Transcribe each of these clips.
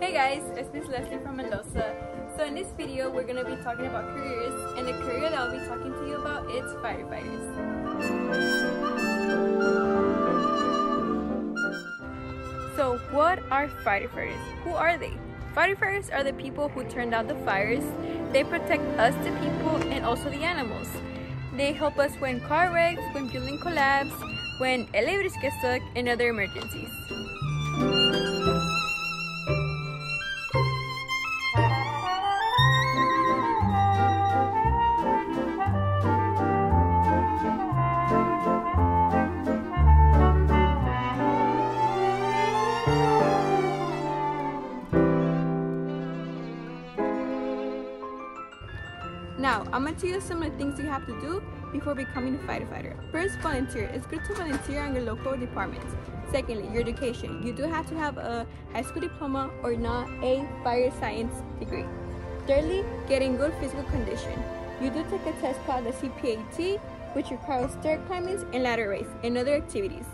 Hey guys, it's Miss Leslie from Mendoza. So in this video, we're gonna be talking about careers, and the career that I'll be talking to you about is firefighters. So what are firefighters? Who are they? Firefighters are the people who turn out the fires. They protect us, the people, and also the animals. They help us when car wrecks, when building collapse, when elevators get stuck, and other emergencies. Now, I'm to tell you some of the things you have to do before becoming a firefighter. First, volunteer. It's good to volunteer on your local department. Secondly, your education. You do have to have a high school diploma or not a fire science degree. Thirdly, get in good physical condition. You do take a test called the CPAT, which requires stair climbings and ladder race and other activities.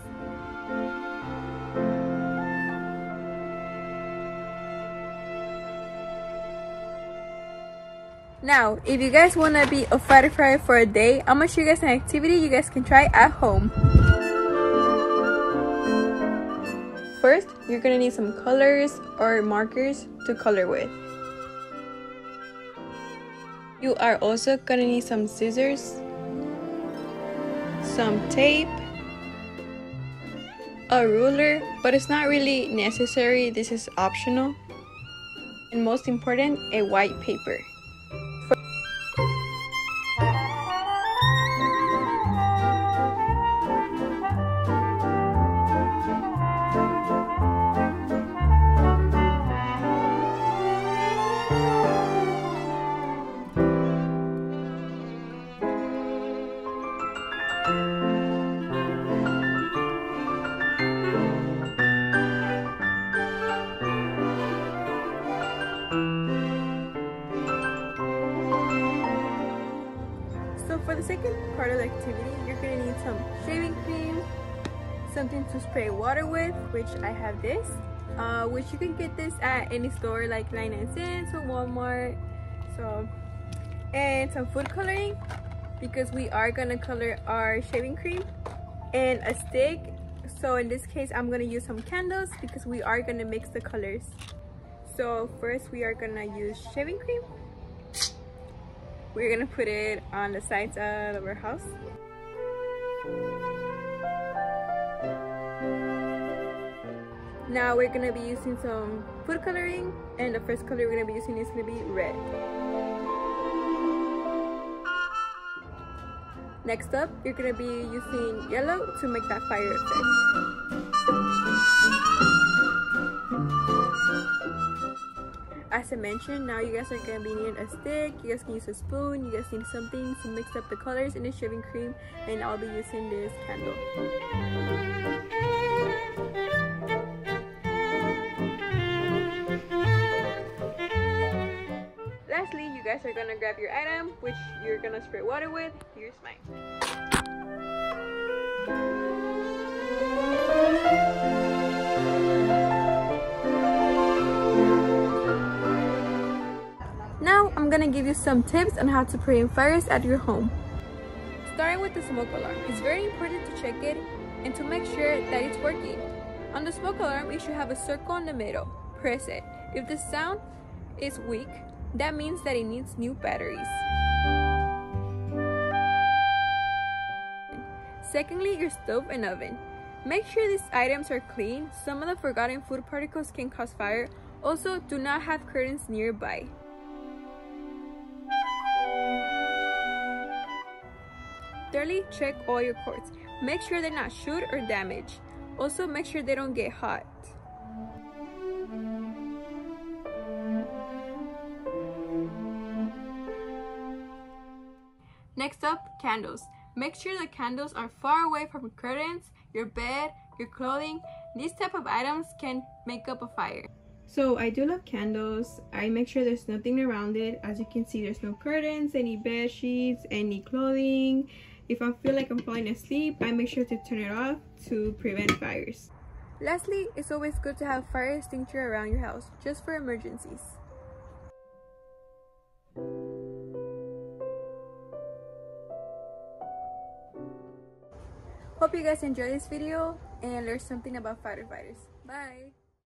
Now, if you guys want to be a firefighter for a day, I'm going to show you guys an activity you guys can try at home. First, you're going to need some colors or markers to color with. You are also going to need some scissors, some tape, a ruler, but it's not really necessary, this is optional, and most important, a white paper. For the second part of the activity, you're gonna need some shaving cream, something to spray water with, which I have this, uh, which you can get this at any store like 99 cents or Walmart. So, and some food coloring because we are gonna color our shaving cream and a stick. So in this case, I'm gonna use some candles because we are gonna mix the colors. So first we are gonna use shaving cream we're gonna put it on the sides of our house. Now we're gonna be using some food coloring and the first color we're gonna be using is gonna be red. Next up, you're gonna be using yellow to make that fire effect. as I mentioned, now you guys are gonna be needing a stick, you guys can use a spoon, you guys need something to mix up the colors in the shaving cream, and I'll be using this candle. Guys are gonna grab your item, which you're gonna spray water with. Here's mine. Now I'm gonna give you some tips on how to prevent fires at your home. Starting with the smoke alarm, it's very important to check it and to make sure that it's working. On the smoke alarm, you should have a circle in the middle. Press it. If the sound is weak, that means that it needs new batteries. Secondly, your stove and oven. Make sure these items are clean. Some of the forgotten food particles can cause fire. Also, do not have curtains nearby. Thirdly, check all your cords. Make sure they're not short or damaged. Also, make sure they don't get hot. Next up, candles. Make sure the candles are far away from curtains, your bed, your clothing. These type of items can make up a fire. So I do love candles. I make sure there's nothing around it. As you can see, there's no curtains, any bed sheets, any clothing. If I feel like I'm falling asleep, I make sure to turn it off to prevent fires. Lastly, it's always good to have fire extinguisher around your house, just for emergencies. Hope you guys enjoyed this video and learned something about firefighters. Bye!